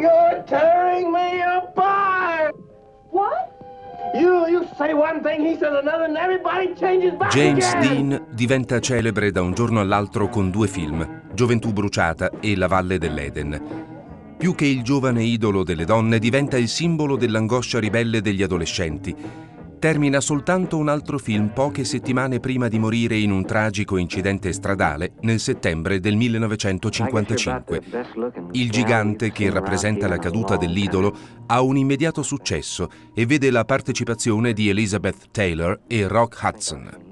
You're tearing me apart! What? You, you say one thing, he says another, and everybody changes back James again. Dean diventa celebre da un giorno all'altro con due film, Gioventù bruciata e La Valle dell'Eden. Più che il giovane idolo delle donne, diventa il simbolo dell'angoscia ribelle degli adolescenti. Termina soltanto un altro film poche settimane prima di morire in un tragico incidente stradale nel settembre del 1955. Il gigante che rappresenta la caduta dell'idolo ha un immediato successo e vede la partecipazione di Elizabeth Taylor e Rock Hudson.